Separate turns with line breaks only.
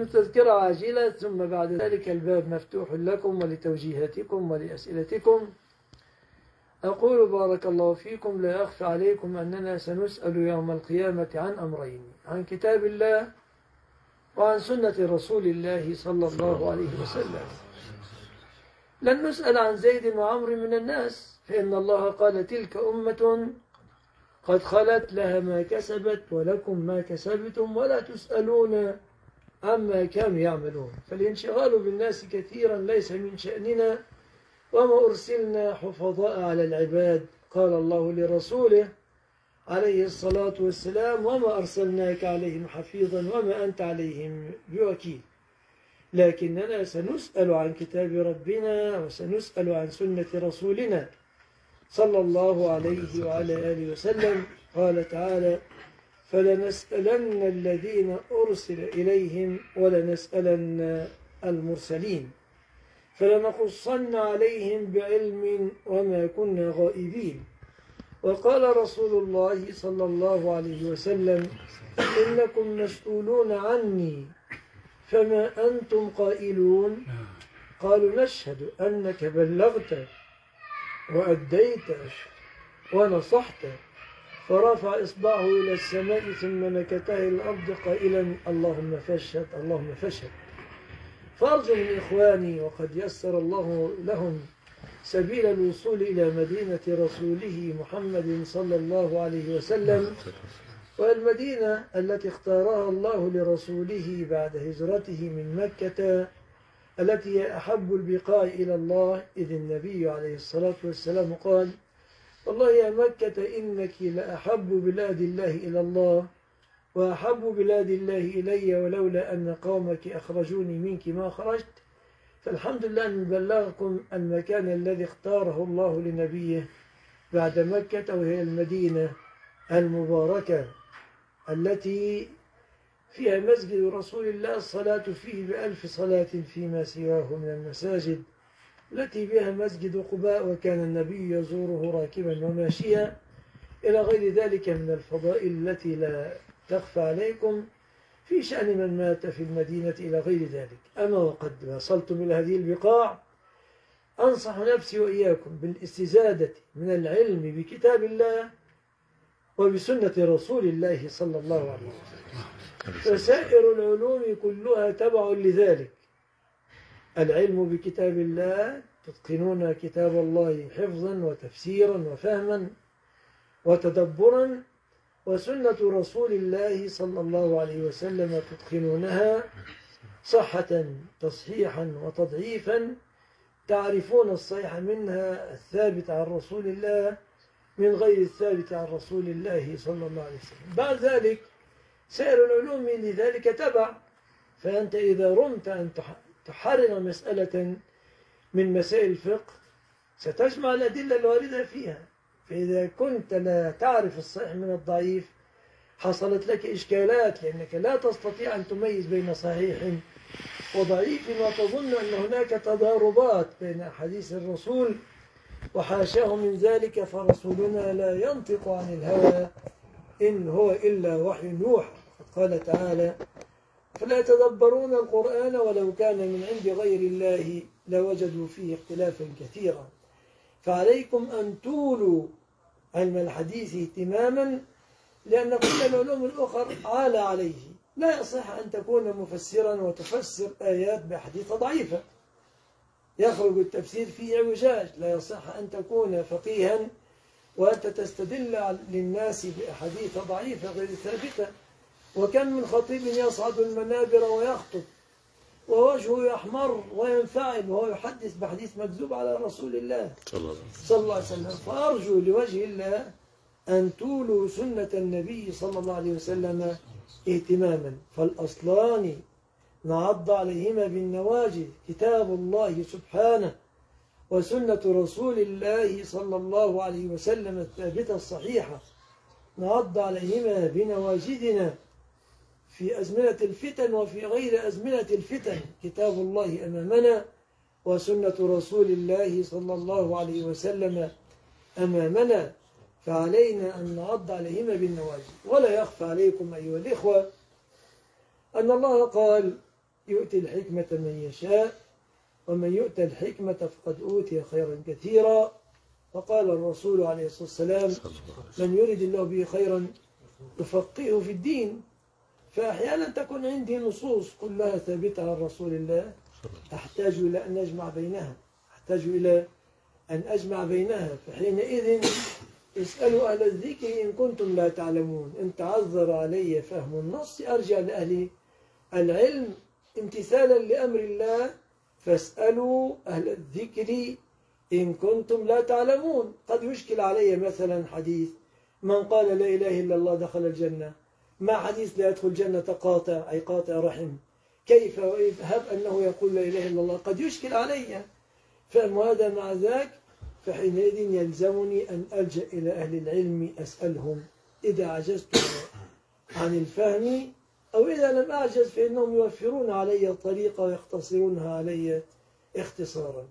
تذكرة عاجلة ثم بعد ذلك الباب مفتوح لكم ولتوجيهاتكم ولأسئلتكم. أقول بارك الله فيكم لا أخفى عليكم أننا سنسأل يوم القيامة عن أمرين عن كتاب الله وعن سنة رسول الله صلى الله عليه وسلم. لن نسأل عن زيد وعمر من الناس فإن الله قال تلك أمة قد خلت لها ما كسبت ولكم ما كسبتم ولا تسألون. عما كانوا يعملون. فالانشغال بالناس كثيرا ليس من شأننا وما أرسلنا حفظاء على العباد قال الله لرسوله عليه الصلاة والسلام وما أرسلناك عليهم حفيظا وما أنت عليهم بوكيل. لكننا سنسأل عن كتاب ربنا وسنسأل عن سنة رسولنا صلى الله عليه وعلى آله وسلم. قال تعالى فلنسألن الذين أرسل إليهم ولنسألن المرسلين. فلنقصن عليهم بعلم وما كنا غائبين. وقال رسول الله صلى الله عليه وسلم إنكم مسؤولون عني فما أنتم قائلون؟ قالوا نشهد أنك بلغت وأديت ونصحت فرفع إصبعه إلى السماء ثم نكته الأرض قائلا اللهم فاشهد اللهم فاشهد. فأرجو من إخواني وقد يسر الله لهم سبيل الوصول إلى مدينة رسوله محمد صلى الله عليه وسلم والمدينة التي اختارها الله لرسوله بعد هجرته من مكة التي هي أحب البقاع إلى الله إذ النبي عليه الصلاة والسلام قال والله يا مكة إنك لأحب بلاد الله إلى الله وأحب بلاد الله إلي ولولا أن قومك أخرجوني منك ما خرجت. فالحمد لله أن بلغكم المكان الذي اختاره الله لنبيه بعد مكة وهي المدينة المباركة التي فيها مسجد رسول الله الصلاة فيه بألف صلاة فيما سواه من المساجد. التي بها مسجد قباء وكان النبي يزوره راكبا وماشيا إلى غير ذلك من الفضائل التي لا تخفى عليكم في شأن من مات في المدينة إلى غير ذلك. أما وقد وصلتم إلى هذه البقاع أنصح نفسي وإياكم بالاستزادة من العلم بكتاب الله وبسنة رسول الله صلى الله عليه وسلم. فسائر العلوم كلها تبع لذلك. العلم بكتاب الله تتقنون كتاب الله حفظا وتفسيرا وفهما وتدبرا وسنة رسول الله صلى الله عليه وسلم تتقنونها صحة تصحيحا وتضعيفا تعرفون الصحيح منها الثابت عن رسول الله من غير الثابت عن رسول الله صلى الله عليه وسلم. بعد ذلك سائر العلوم لذلك تبع فأنت إذا رمت أن تحرر مسألة من مسائل الفقه ستجمع الأدلة الواردة فيها. فإذا كنت لا تعرف الصحيح من الضعيف حصلت لك إشكالات لأنك لا تستطيع أن تميز بين صحيح وضعيف وتظن أن هناك تضاربات بين أحاديث الرسول وحاشاه من ذلك فرسولنا لا ينطق عن الهوى إن هو إلا وحي يوحى. قال تعالى فلا يتدبرون القرآن ولو كان من عند غير الله لوجدوا فيه اختلافا كثيرا. فعليكم أن تولوا علم الحديث اهتماما لأن كل العلوم الأخرى عال عليه. لا يصح أن تكون مفسرا وتفسر آيات بأحاديث ضعيفة. يخرج التفسير فيه اعوجاج لا يصح أن تكون فقيها وأنت تستدل للناس بأحاديث ضعيفة غير ثابتة. وكم من خطيب يصعد المنابر ويخطب ووجهه يحمر وينفعل وهو يحدث بحديث مكذوب على رسول الله. صلى الله عليه وسلم. فأرجو لوجه الله أن تولوا سنة النبي صلى الله عليه وسلم اهتماما. فالأصلان نعض عليهما بالنواجذ. كتاب الله سبحانه وسنة رسول الله صلى الله عليه وسلم الثابتة الصحيحة. نعض عليهما بنواجذنا. في أزمنة الفتن وفي غير أزمنة الفتن. كتاب الله أمامنا وسنة رسول الله صلى الله عليه وسلم أمامنا. فعلينا أن نعض عليهما بالنواجذ. ولا يخفى عليكم أيها الإخوة أن الله قال يؤتي الحكمة من يشاء ومن يؤتى الحكمة فقد أوتي خيرا كثيرا. وقال الرسول عليه الصلاة والسلام من يرد الله به خيرا يفقهه في الدين. فأحيانا تكون عندي نصوص كلها ثابتة عن رسول الله أحتاج إلى أن أجمع بينها أحتاج إلى أن أجمع بينها. فحينئذ اسألوا أهل الذكر إن كنتم لا تعلمون. إن تعذر علي فهم النص أرجع لأهل العلم امتثالا لأمر الله. فاسألوا أهل الذكر إن كنتم لا تعلمون. قد يشكل علي مثلا حديث من قال لا إله إلا الله دخل الجنة. ما حديث لا يدخل الجنة قاطع أي قاطع رحم. كيف؟ هب أنه يقول لا إله إلا الله. قد يشكل علي. فهم هذا مع ذاك فحينئذ يلزمني أن ألجأ إلى أهل العلم أسألهم إذا عجزت عن الفهم أو إذا لم أعجز فإنهم يوفرون علي الطريقة ويختصرونها علي اختصارا.